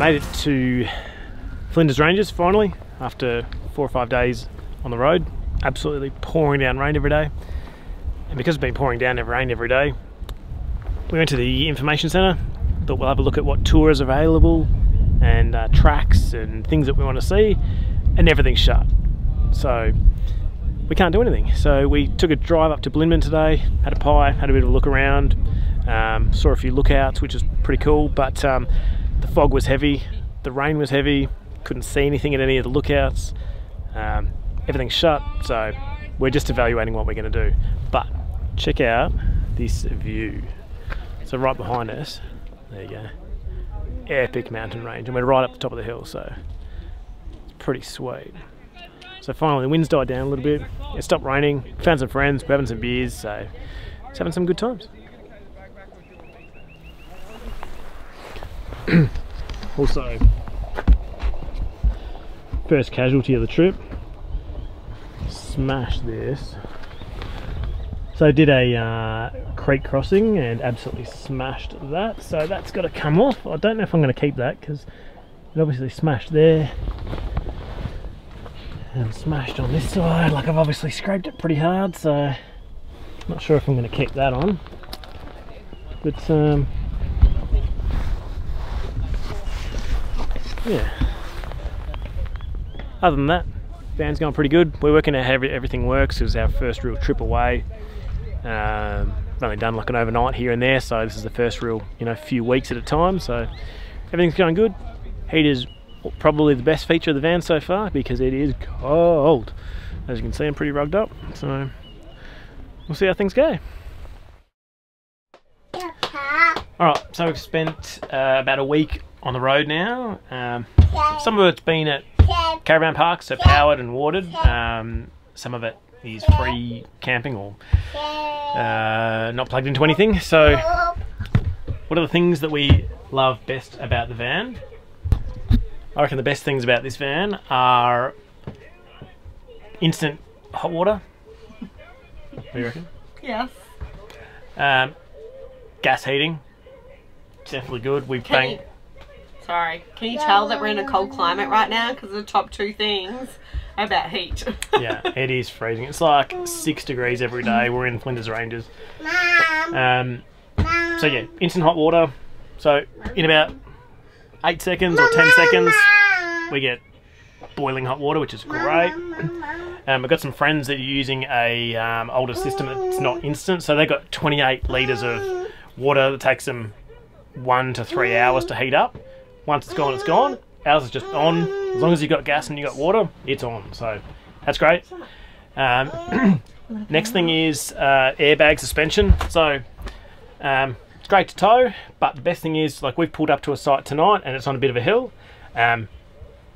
made it to Flinders Ranges finally after four or five days on the road. Absolutely pouring down rain every day. And because it's been pouring down rain every day, we went to the information centre. Thought we'll have a look at what tours available and uh, tracks and things that we want to see, and everything's shut. So we can't do anything. So we took a drive up to Blinman today, had a pie, had a bit of a look around, um, saw a few lookouts, which is pretty cool. But um, the fog was heavy, the rain was heavy, couldn't see anything at any of the lookouts. Um, everything's shut, so we're just evaluating what we're going to do. But check out this view. So right behind us, there you go, epic mountain range, and we're right up the top of the hill, so it's pretty sweet. So finally, the wind's died down a little bit. It stopped raining. Found some friends. We're having some beers, so it's having some good times. also, first casualty of the trip. Smashed this. So I did a uh, creek crossing and absolutely smashed that. So that's got to come off. I don't know if I'm going to keep that because it obviously smashed there and smashed on this side. Like I've obviously scraped it pretty hard, so not sure if I'm going to keep that on. But um, yeah. Other than that, van's going pretty good. We're working out how everything works. It was our first real trip away. Um, only done like an overnight here and there, so this is the first real, you know, few weeks at a time. So everything's going good. Heater's probably the best feature of the van so far because it is cold. As you can see, I'm pretty rugged up, so we'll see how things go. Alright, so we've spent uh, about a week on the road now. Um, some of it's been at caravan parks, so powered and watered. Um, some of it is free camping or uh, not plugged into anything. So, what are the things that we love best about the van? I reckon the best things about this van are instant hot water. What do you reckon? Yes. Um, gas heating. Definitely good. We've Can banged. you, sorry, can you tell that we're in a cold climate right now? Because the top two things are about heat. yeah, it is freezing. It's like six degrees every day. We're in Flinders Ranges. Um, so yeah, instant hot water. So in about eight seconds or ten seconds, we get boiling hot water, which is great. Um, I've got some friends that are using a um, older system that's not instant, so they've got 28 litres of water that takes them one to three hours to heat up. Once it's gone, it's gone. Ours is just on. As long as you've got gas and you've got water, it's on. So that's great. Um, next thing is uh, airbag suspension. So um, it's great to tow, but the best thing is like we've pulled up to a site tonight and it's on a bit of a hill. Um,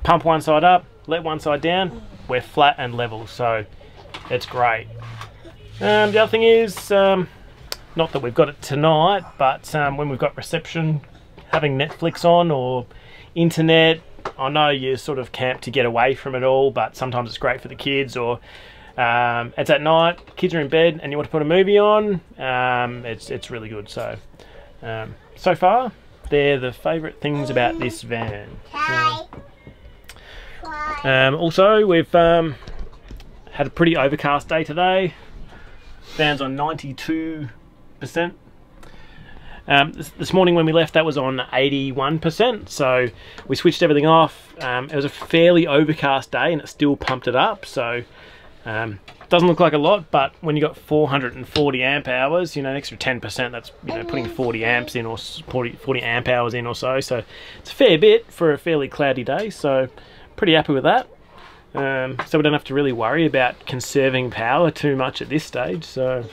pump one side up, let one side down. We're flat and level, so it's great. Um, the other thing is, um, not that we've got it tonight, but um, when we've got reception, having Netflix on or internet. I know you sort of camp to get away from it all, but sometimes it's great for the kids or um, it's at night, kids are in bed, and you want to put a movie on. Um, it's it's really good. So um, so far, they're the favourite things about this van. Um, also, we've um, had a pretty overcast day today. Van's on ninety-two percent. Um, this, this, morning when we left, that was on 81%. So we switched everything off. Um, it was a fairly overcast day, and it still pumped it up. So um, doesn't look like a lot, but when you got 440 amp hours, you know, an extra 10%, that's you know putting 40 amps in or 40, 40 amp hours in or so. So it's a fair bit for a fairly cloudy day. So pretty happy with that. Um, so we don't have to really worry about conserving power too much at this stage. So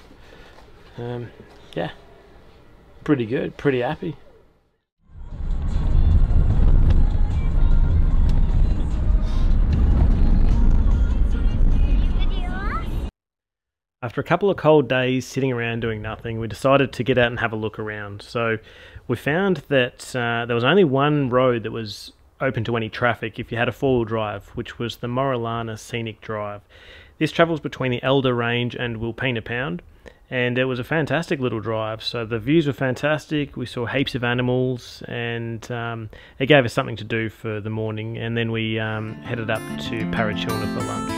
um, yeah, pretty good, pretty happy. After a couple of cold days sitting around doing nothing, we decided to get out and have a look around. So we found that uh, there was only one road that was open to any traffic if you had a four-wheel drive, which was the Moralana Scenic Drive. This travels between the Elder Range and Wilpena Pound, and it was a fantastic little drive. So the views were fantastic. We saw heaps of animals, and um, it gave us something to do for the morning. And then we um, headed up to Parachilna for lunch.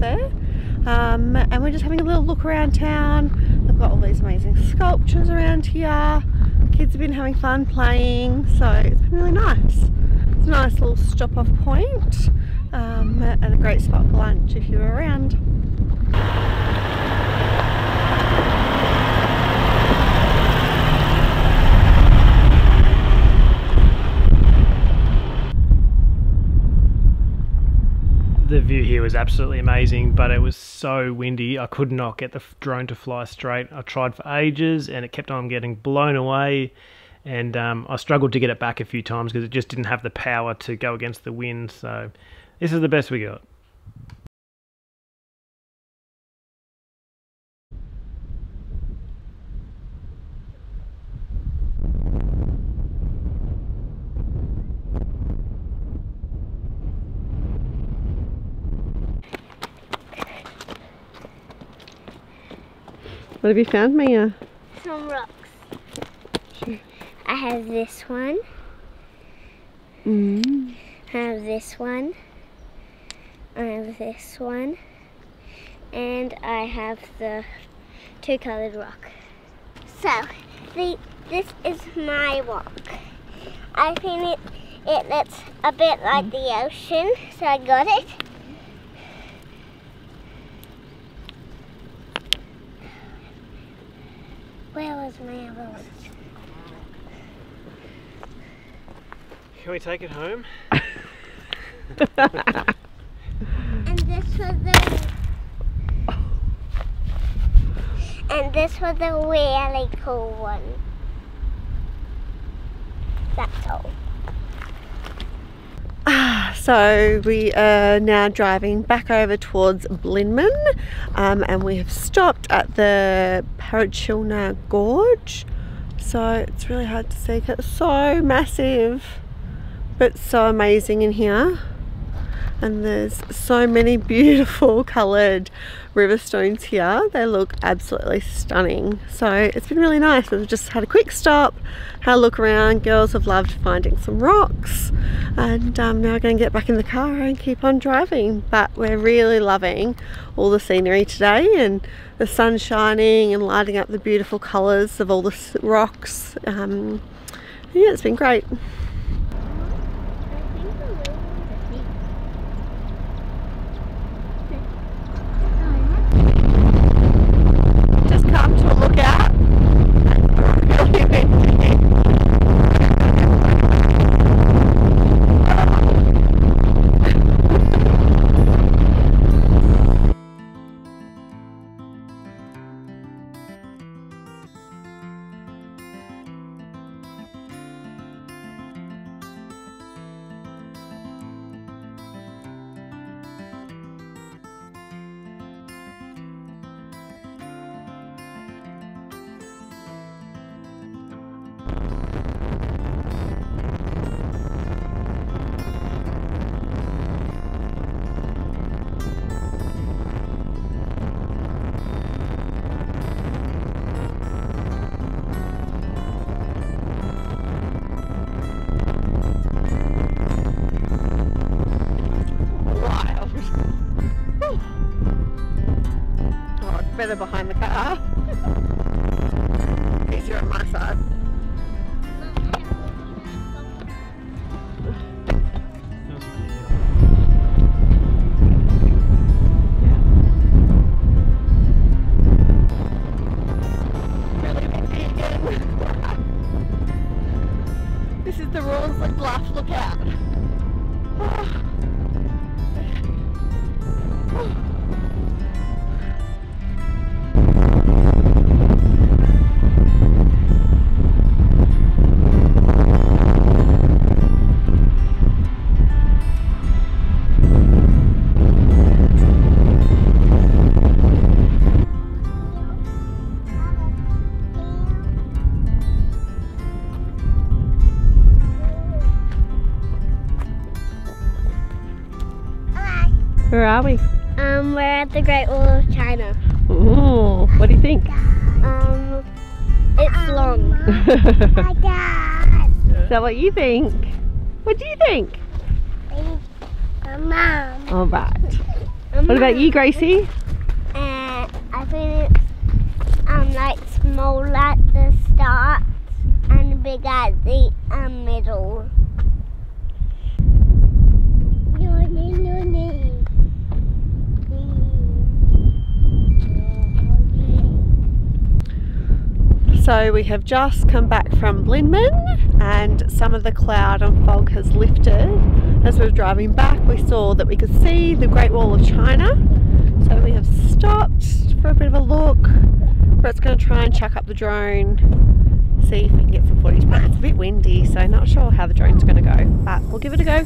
There. Um, and we're just having a little look around town. They've got all these amazing sculptures around here. The Kids have been having fun playing, so it's been really nice. It's a nice little stop off point, um, and a great spot for lunch if you're around. The view here was absolutely amazing, but it was so windy. I could not get the drone to fly straight. I tried for ages, and it kept on getting blown away. And um, I struggled to get it back a few times because it just didn't have the power to go against the wind. So this is the best we got. What have you found, Mia? Some rocks. I have this one. Mm. I have this one. I have this one. And I have the two colored rock. So, the, this is my rock. I think it, it looks a bit like the ocean, so I got it. Where was my other one? Can we take it home? And this was the and this was a really cool one. That's all. So we are now driving back over towards Blinman um, and we have stopped at the Parachilna Gorge. So it's really hard to see 'cause it's so massive but so amazing in here. And there's so many beautiful coloured river stones here. They look absolutely stunning. So it's been really nice. We've just had a quick stop, had a look around. Girls have loved finding some rocks. And um, now we're going to get back in the car and keep on driving. But we're really loving all the scenery today and the sun shining and lighting up the beautiful colours of all the rocks. Um, yeah, it's been great. Further behind the are we? Um, we're at the Great Wall of China. Ooh, what do you think? Um, it's long. Is that what you think? What do you think? Mom. All right. What about you, Gracie? Uh, I think it's um like small at the start and big at the um, middle. So we have just come back from Blinman and some of the cloud and fog has lifted. As we were driving back we saw that we could see the Great Wall of China. So we have stopped for a bit of a look. Brett's going to try and chuck up the drone, see if we can get some footage but it's a bit windy so not sure how the drone's going to go but we'll give it a go.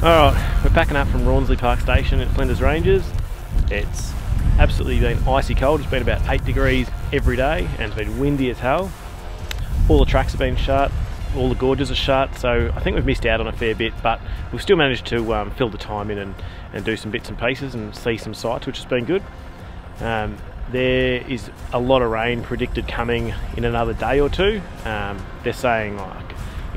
Alright, we're packing up from Rawnsley Park Station at Flinders Ranges. It's absolutely been icy cold. It's been about 8 degrees every day and it's been windy as hell. All the tracks have been shut, all the gorges are shut, so I think we've missed out on a fair bit, but we've still managed to um, fill the time in and, and do some bits and pieces and see some sights, which has been good. Um, there is a lot of rain predicted coming in another day or two. Um, they're saying like,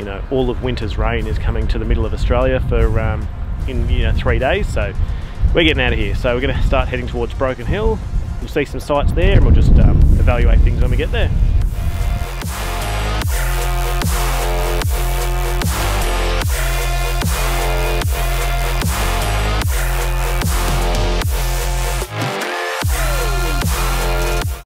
you know, all of winter's rain is coming to the middle of Australia for um, in you know three days. So we're getting out of here. So we're going to start heading towards Broken Hill. We'll see some sights there, and we'll just um, evaluate things when we get there.